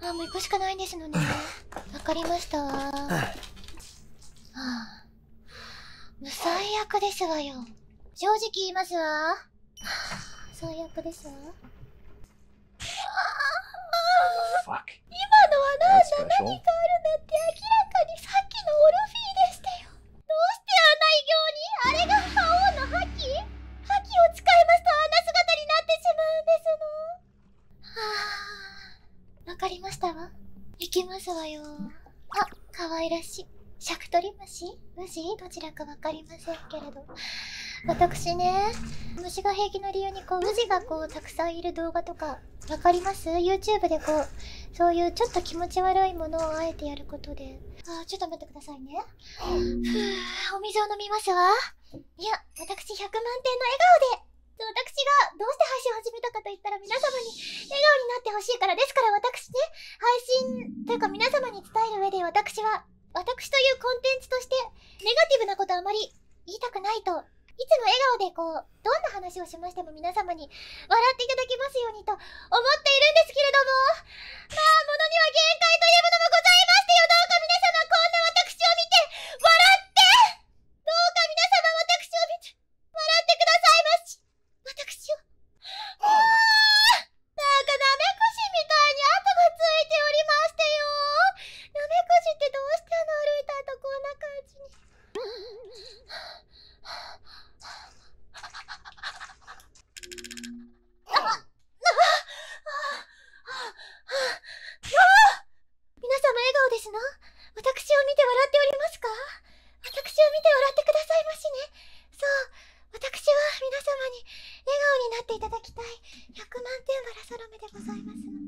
あもう行くしかないんですのね。わかりました。わはあもう最悪ですわよ。正直言いますわ。はあ最悪ですわ.今のは何だ？何がしたわ。行きますわよ。あ可愛らしい。シャクトリムシ？虫どちらかわかりませんけれど。私ね虫が平気の理由にこうウジがこうたくさんいる動画とかわかります ?YouTube でこうそういうちょっと気持ち悪いものをあえてやることで。あちょっと待ってくださいね。ふうお水を飲みますわ。いや私100万点の笑顔で私がどうして配信を始めたかと言ったら皆様に笑顔になってほしいからですから私ね。配信というか皆様に伝える上で私は私というコンテンツとしてネガティブなことあまり言いたくないといつも笑顔でこう、どんな話をしましても皆様に笑っていただけますようにと思っですの？私を見て笑っておりますか？私を見て笑ってくださいましね。そう、私は皆様に笑顔になっていただきたい100万点バラソロメでございますの。